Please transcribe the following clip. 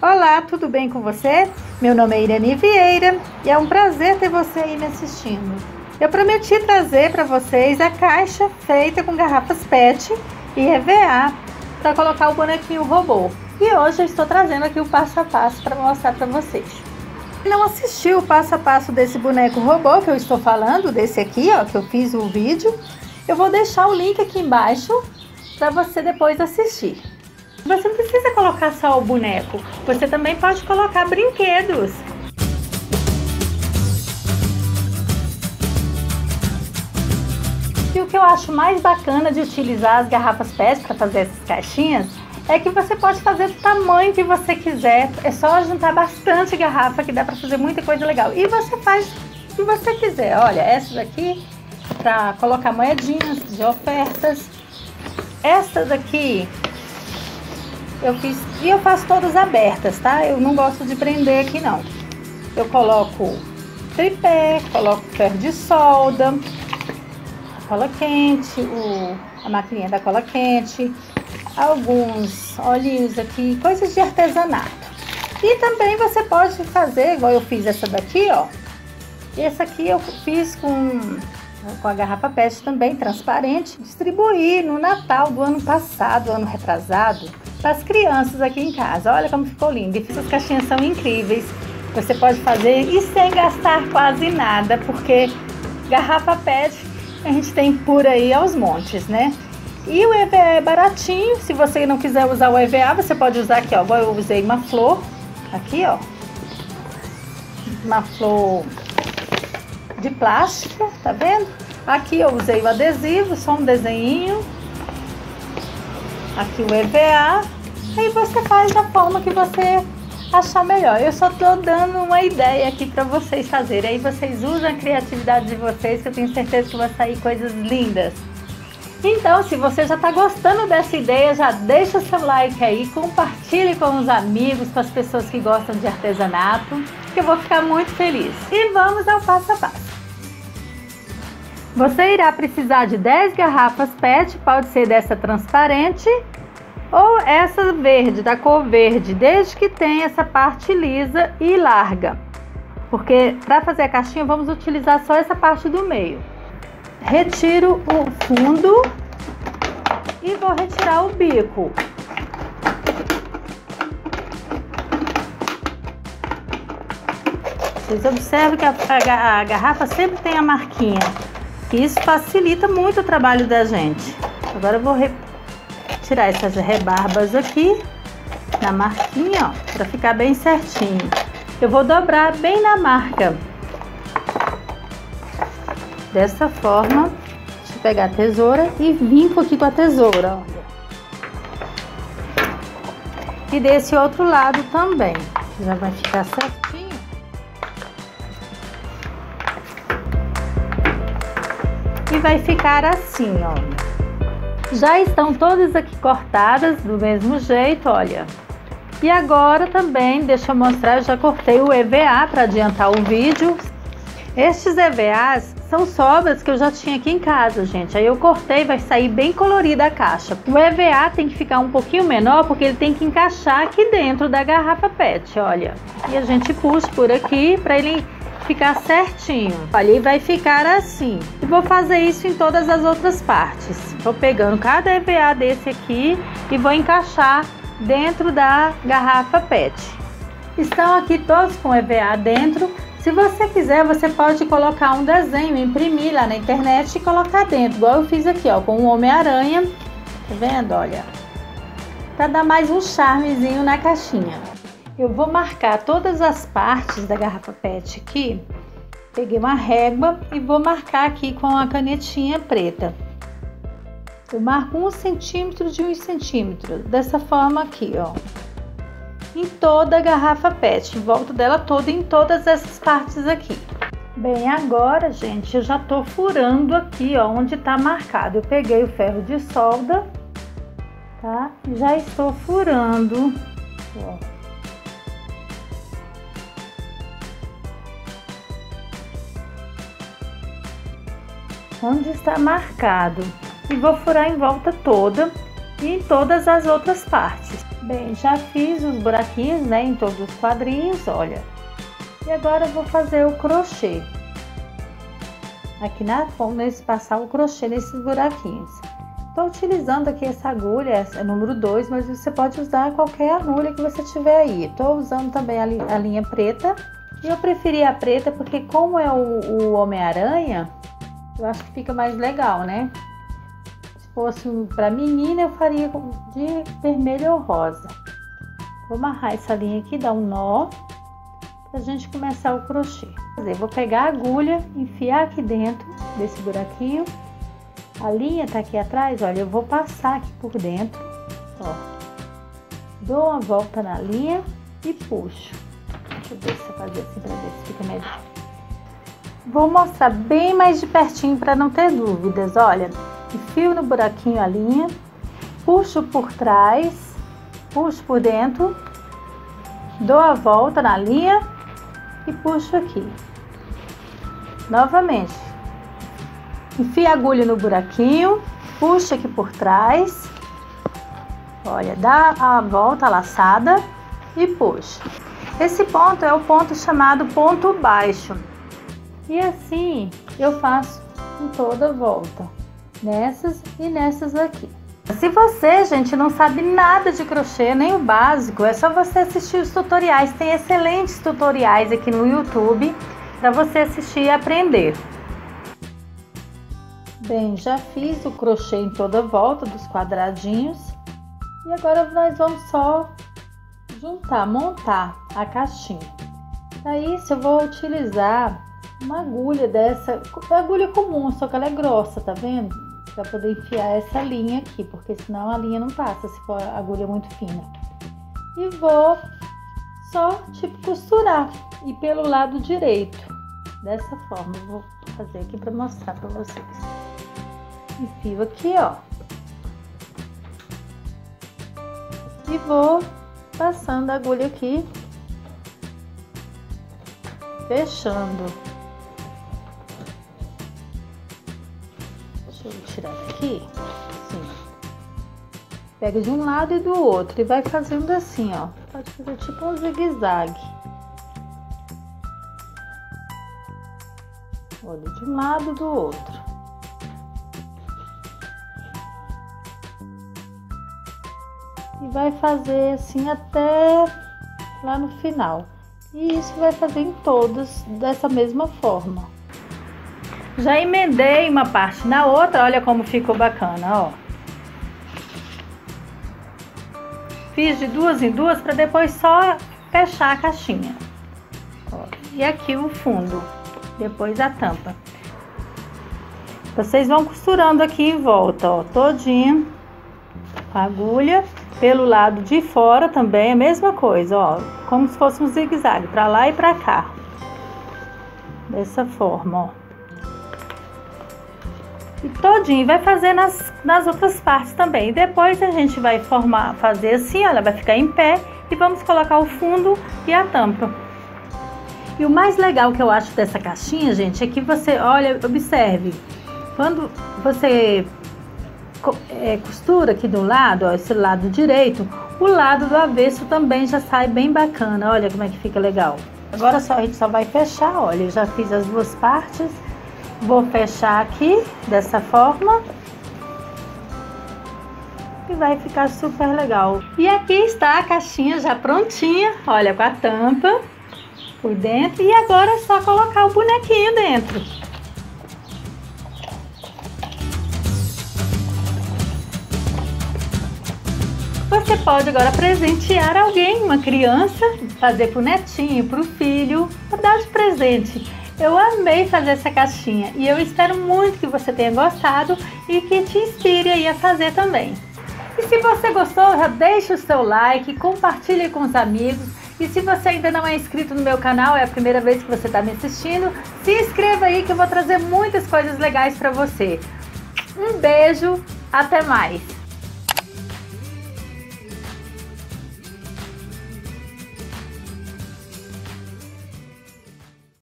Olá, tudo bem com você? Meu nome é Irene Vieira e é um prazer ter você aí me assistindo. Eu prometi trazer para vocês a caixa feita com garrafas PET e EVA para colocar o bonequinho robô. E hoje eu estou trazendo aqui o passo a passo para mostrar para vocês. Não assistiu o passo a passo desse boneco robô que eu estou falando, desse aqui, ó, que eu fiz o vídeo, eu vou deixar o link aqui embaixo para você depois assistir. Você não precisa colocar só o boneco, você também pode colocar brinquedos. E o que eu acho mais bacana de utilizar as garrafas PET para fazer essas caixinhas é que você pode fazer do tamanho que você quiser. É só juntar bastante garrafa que dá para fazer muita coisa legal. E você faz o que você quiser. Olha, essas aqui para colocar moedinhas de ofertas. Essa daqui eu fiz e eu faço todas abertas, tá? Eu não gosto de prender aqui não. Eu coloco tripé, coloco ferro de solda, cola quente, o, a maquininha da cola quente, alguns olhinhos aqui, coisas de artesanato. E também você pode fazer, igual eu fiz essa daqui, ó. Essa aqui eu fiz com com a garrafa PET também transparente, distribuir no Natal do ano passado, ano retrasado, para as crianças aqui em casa. Olha como ficou lindo. E essas caixinhas são incríveis. Você pode fazer e sem gastar quase nada, porque garrafa PET a gente tem por aí aos montes, né? E o EVA é baratinho. Se você não quiser usar o EVA, você pode usar aqui, ó. Igual eu usei uma flor. Aqui, ó. Uma flor de plástico, tá vendo? Aqui eu usei o adesivo, só um desenho. Aqui o EVA. Aí você faz da forma que você achar melhor. Eu só tô dando uma ideia aqui para vocês fazerem. Aí vocês usam a criatividade de vocês, que eu tenho certeza que vai sair coisas lindas. Então, se você já está gostando dessa ideia, já deixa o seu like aí, compartilhe com os amigos, com as pessoas que gostam de artesanato, que eu vou ficar muito feliz. E vamos ao passo a passo. Você irá precisar de 10 garrafas PET, pode ser dessa transparente ou essa verde, da cor verde, desde que tenha essa parte lisa e larga. Porque para fazer a caixinha vamos utilizar só essa parte do meio. Retiro o fundo e vou retirar o bico. Vocês observam que a, a, a garrafa sempre tem a marquinha. Isso facilita muito o trabalho da gente. Agora eu vou tirar essas rebarbas aqui na marquinha, ó, para ficar bem certinho. Eu vou dobrar bem na marca. Dessa forma, deixa eu pegar a tesoura e vinco aqui com a tesoura, ó. E desse outro lado também, já vai ficar certinho. Vai ficar assim, ó. Já estão todas aqui cortadas do mesmo jeito, olha. E agora também, deixa eu mostrar, eu já cortei o EVA para adiantar o vídeo. Estes EVAs são sobras que eu já tinha aqui em casa, gente. Aí eu cortei, vai sair bem colorida a caixa. O EVA tem que ficar um pouquinho menor porque ele tem que encaixar aqui dentro da garrafa PET, olha. E a gente puxa por aqui para ele ficar certinho. Olha, e vai ficar assim. Vou fazer isso em todas as outras partes. Vou pegando cada EVA desse aqui e vou encaixar dentro da garrafa PET. Estão aqui todos com EVA dentro. Se você quiser, você pode colocar um desenho, imprimir lá na internet e colocar dentro, igual eu fiz aqui, ó, com o Homem-Aranha. Tá vendo? Olha. Para dar mais um charmezinho na caixinha. Eu vou marcar todas as partes da garrafa PET aqui. Peguei uma régua e vou marcar aqui com a canetinha preta. Eu marco um centímetro de um centímetro, dessa forma aqui, ó. Em toda a garrafa PET, em volta dela toda, em todas essas partes aqui. Bem, agora, gente, eu já tô furando aqui, ó, onde tá marcado. Eu peguei o ferro de solda, tá? Já estou furando, ó. Onde está marcado e vou furar em volta toda e em todas as outras partes. Bem, já fiz os buraquinhos, né, em todos os quadrinhos, olha. E agora vou fazer o crochê. Aqui na nesse passar o crochê nesses buraquinhos. Estou utilizando aqui essa agulha, essa é número 2, mas você pode usar qualquer agulha que você tiver aí. Estou usando também a, li a linha preta. E eu preferi a preta porque como é o, o Homem-Aranha, eu acho que fica mais legal, né? Se fosse para menina, eu faria de vermelho ou rosa. Vou amarrar essa linha aqui, dar um nó, pra gente começar o crochê. Vou pegar a agulha, enfiar aqui dentro desse buraquinho a linha tá aqui atrás, olha, eu vou passar aqui por dentro, ó. Dou uma volta na linha e puxo. Deixa eu ver se eu fazer assim para ver se fica melhor. Vou mostrar bem mais de pertinho para não ter dúvidas, olha. Enfio no buraquinho a linha, puxo por trás, puxo por dentro, dou a volta na linha e puxo aqui. Novamente, Enfia a agulha no buraquinho, puxa aqui por trás. Olha, dá a volta laçada e puxa. Esse ponto é o ponto chamado ponto baixo. E assim eu faço em toda volta, nessas e nessas aqui. Se você, gente, não sabe nada de crochê, nem o básico, é só você assistir os tutoriais. Tem excelentes tutoriais aqui no YouTube para você assistir e aprender. Bem, já fiz o crochê em toda volta dos quadradinhos e agora nós vamos só juntar, montar a caixinha. Para isso eu vou utilizar uma agulha dessa, agulha comum, só que ela é grossa, tá vendo? Para poder enfiar essa linha aqui, porque senão a linha não passa se for agulha muito fina. E vou só tipo costurar e pelo lado direito, dessa forma. Vou fazer aqui para mostrar para vocês enfio aqui, ó. E vou passando a agulha aqui, fechando. Eu tirar daqui, assim. Pega de um lado e do outro e vai fazendo assim, ó. Pode fazer tipo um zigue-zague. Olha, de um lado e do outro. e vai fazer assim até lá no final. E isso vai fazer em todos dessa mesma forma. Já emendei uma parte na outra, olha como ficou bacana, ó. Fiz de duas em duas para depois só fechar a caixinha. Ó, e aqui o fundo, depois a tampa. Vocês vão costurando aqui em volta, ó, todinho, com a agulha pelo lado de fora também, a mesma coisa, ó, como se fosse um zigue-zague, para lá e para cá. Dessa forma, ó. E todinho, vai fazer nas, nas outras partes também. E depois a gente vai formar, fazer assim, ela vai ficar em pé e vamos colocar o fundo e a tampa. E o mais legal que eu acho dessa caixinha, gente, é que você, olha, observe, quando você é, costura aqui do lado, ó, esse lado direito, o lado do avesso também já sai bem bacana. Olha como é que fica legal. Agora só a gente só vai fechar, olha, eu já fiz as duas partes. Vou fechar aqui dessa forma. E vai ficar super legal. E aqui está a caixinha já prontinha, olha, com a tampa por dentro. E agora é só colocar o bonequinho dentro. Você pode agora presentear alguém, uma criança, fazer para o netinho, para o filho, dar de presente. Eu amei fazer essa caixinha e eu espero muito que você tenha gostado e que te inspire aí a fazer também. E se você gostou, já deixa o seu like, compartilhe com os amigos. E se você ainda não é inscrito no meu canal, é a primeira vez que você está me assistindo, se inscreva aí que eu vou trazer muitas coisas legais para você. Um beijo, até mais!